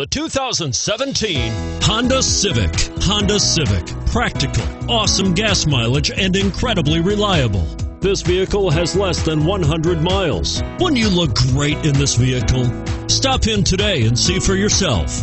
The 2017 Honda Civic. Honda Civic. Practical, awesome gas mileage, and incredibly reliable. This vehicle has less than 100 miles. Wouldn't you look great in this vehicle? Stop in today and see for yourself.